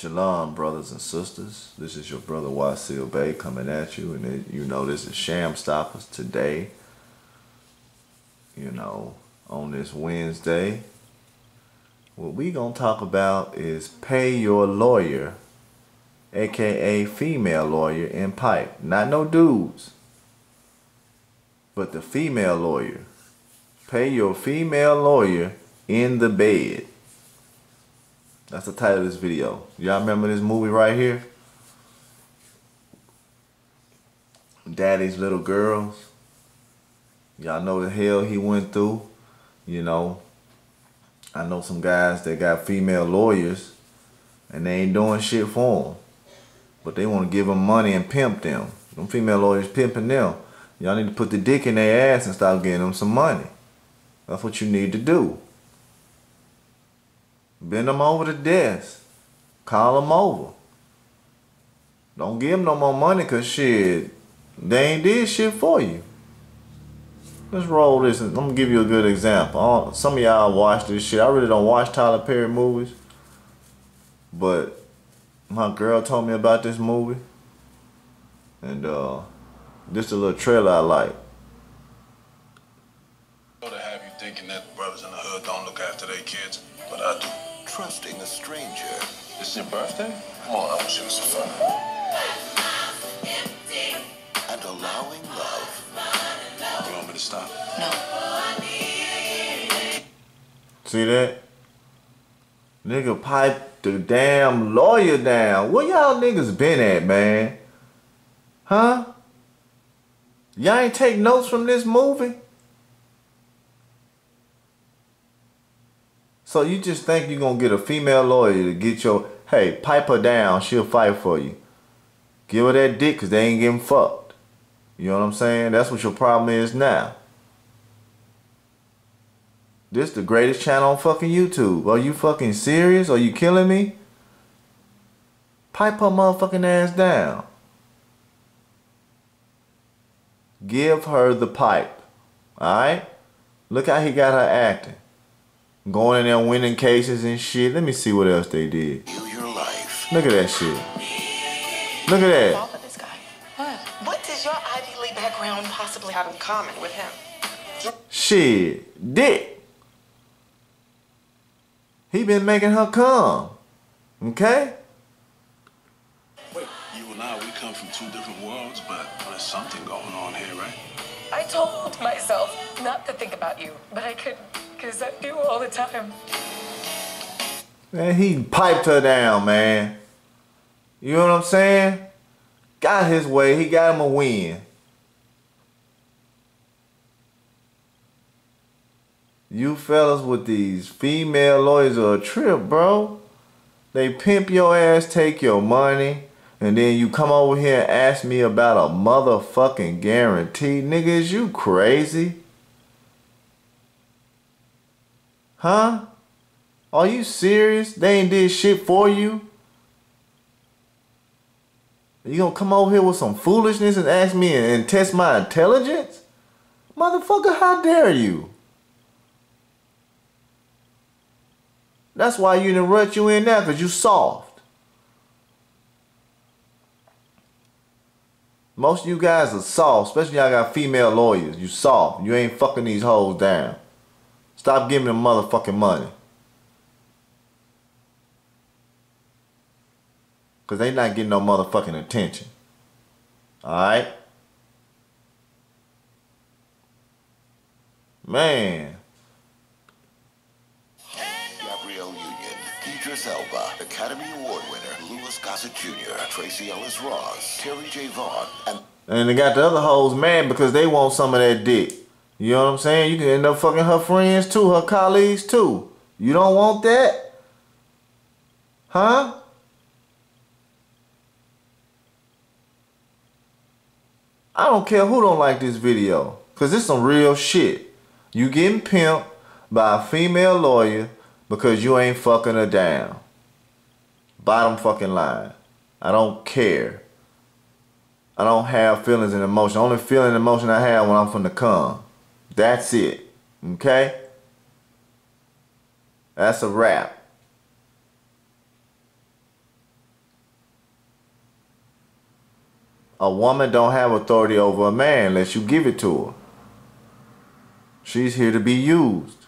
Shalom, brothers and sisters. This is your brother Wasil Bey coming at you, and it, you know this is Sham Stoppers today. You know, on this Wednesday, what we gonna talk about is pay your lawyer, aka female lawyer in pipe. Not no dudes, but the female lawyer. Pay your female lawyer in the bed. That's the title of this video. Y'all remember this movie right here? Daddy's Little Girls. Y'all know the hell he went through. You know, I know some guys that got female lawyers and they ain't doing shit for them. But they want to give them money and pimp them. Them female lawyers pimping them. Y'all need to put the dick in their ass and start getting them some money. That's what you need to do. Bend them over the desk. Call them over. Don't give them no more money because shit, they ain't did shit for you. Let's roll this. I'm to give you a good example. Some of y'all watch this shit. I really don't watch Tyler Perry movies. But my girl told me about this movie. And uh, this a little trailer I like. To have you thinking that brothers in the hood don't look after their kids, but I do trusting a stranger. This is your birthday? Come on, I want you to some fun. And allowing love. You want me to stop? No. See that? Nigga pipe the damn lawyer down. Where y'all niggas been at, man? Huh? Y'all ain't take notes from this movie? So you just think you're gonna get a female lawyer to get your hey, pipe her down, she'll fight for you. Give her that dick cause they ain't getting fucked. You know what I'm saying? That's what your problem is now. This the greatest channel on fucking YouTube. Are you fucking serious? Are you killing me? Pipe her motherfucking ass down. Give her the pipe. Alright? Look how he got her acting. Going in there winning cases and shit. Let me see what else they did. Your life. Look at that shit. Look at that. All of this guy. What? What does your Ivy League background possibly have in common with him? Shit. Dick. He been making her come. Okay? Wait, you and I, we come from two different worlds, but there's something going on here, right? I told myself not to think about you, but I couldn't, because I do all the time. Man, he piped her down, man. You know what I'm saying? Got his way. He got him a win. You fellas with these female lawyers are a trip, bro. They pimp your ass, take your money, and then you come over here and ask me about a motherfucking guarantee. Nigga, is you crazy? Huh? Are you serious? They ain't did shit for you? You gonna come over here with some foolishness and ask me and, and test my intelligence? Motherfucker, how dare you? That's why you didn't rut you in there, cause you soft. Most of you guys are soft, especially y'all got female lawyers. You soft. You ain't fucking these hoes down. Stop giving them motherfucking money. Cause they not getting no motherfucking attention. Alright? Man. Gabrielle Union, Idris Elba, Academy Award winner, Louis Gossett Jr., Tracee Ellis Ross, Terri J. Vaughn, and And they got the other hoes mad because they want some of that dick. You know what I'm saying? You can end up fucking her friends too, her colleagues too. You don't want that? Huh? I don't care who don't like this video. Cause this some real shit. You getting pimped by a female lawyer because you ain't fucking her down. Bottom fucking line. I don't care. I don't have feelings and emotion. Only feeling and emotion I have when I'm from the come. That's it. Okay? That's a wrap. A woman don't have authority over a man unless you give it to her. She's here to be used.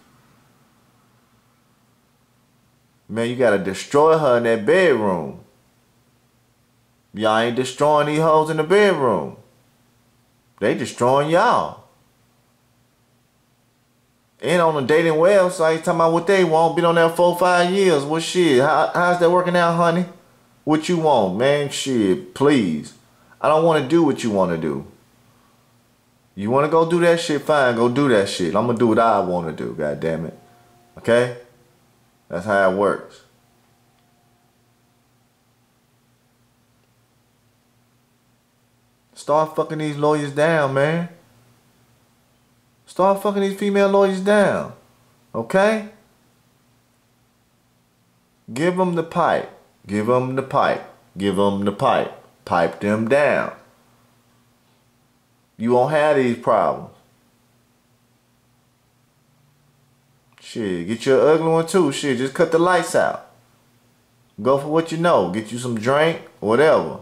Man, you gotta destroy her in that bedroom. Y'all ain't destroying these hoes in the bedroom. They destroying y'all. And on the dating website, talking about what they want, been on there four, five years. What shit? How, how's that working out, honey? What you want, man? Shit, please. I don't want to do what you want to do. You want to go do that shit? Fine, go do that shit. I'm gonna do what I want to do. God damn it. Okay? That's how it works. Start fucking these lawyers down, man. Start fucking these female lawyers down. Okay? Give them the pipe. Give them the pipe. Give them the pipe. Pipe them down. You won't have these problems. Shit, get you an ugly one too. Shit, just cut the lights out. Go for what you know. Get you some drink, whatever.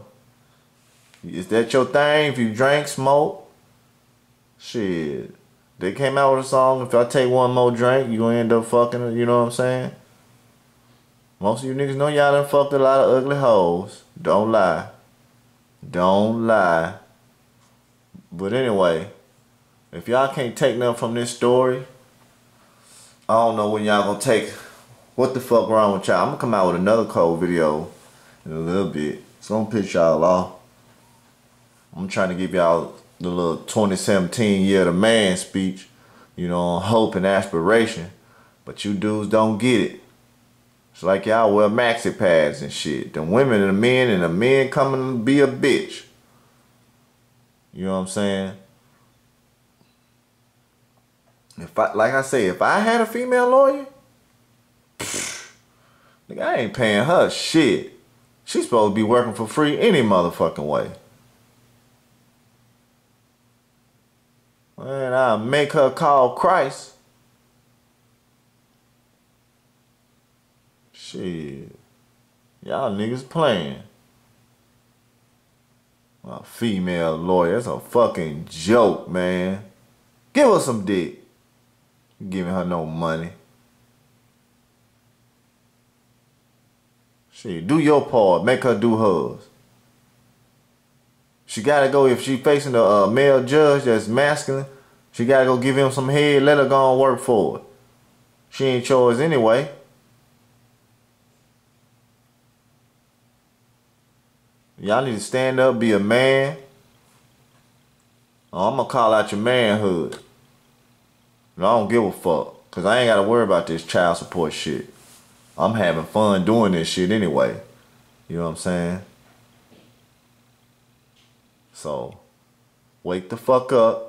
Is that your thing? If you drink, smoke, shit. They came out with a song. If I take one more drink, you gonna end up fucking. You know what I'm saying? Most of you niggas know y'all done fucked a lot of ugly hoes. Don't lie. Don't lie. But anyway, if y'all can't take nothing from this story, I don't know when y'all gonna take. What the fuck wrong with y'all? I'm gonna come out with another cold video in a little bit. It's gonna piss y'all off. I'm trying to give y'all the little 2017 year the man speech, you know, on hope and aspiration. But you dudes don't get it. It's like y'all wear maxi pads and shit. The women and the men and the men coming to be a bitch. You know what I'm saying? If I, like I say, if I had a female lawyer, nigga, I ain't paying her shit. She's supposed to be working for free any motherfucking way. Man, I'll make her call Christ. Shit. Y'all niggas playing. A female lawyer, that's a fucking joke, man. Give her some dick. You giving her no money. Shit, do your part. Make her do hers. She gotta go if she facing a uh, male judge that's masculine. She gotta go give him some head. Let her go and work for it. She ain't yours anyway. Y'all need to stand up, be a man. Oh, I'm gonna call out your manhood. I don't give a fuck. Cause I ain't gotta worry about this child support shit. I'm having fun doing this shit anyway. You know what I'm saying? So, wake the fuck up.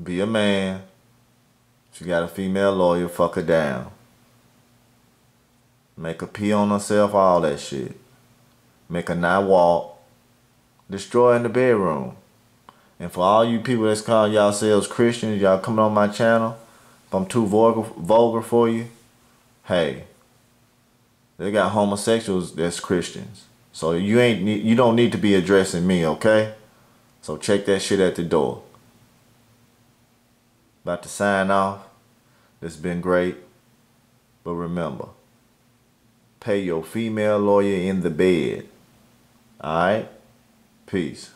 Be a man. She got a female lawyer, fuck her down. Make her pee on herself, all that shit. Make her not walk. Destroy in the bedroom. And for all you people that's calling yourselves Christians, y'all coming on my channel, if I'm too vulgar, vulgar for you, hey, they got homosexuals that's Christians. So you ain't you don't need to be addressing me, okay? So check that shit at the door. About to sign off. It's been great. But remember, pay your female lawyer in the bed. Alright? Peace.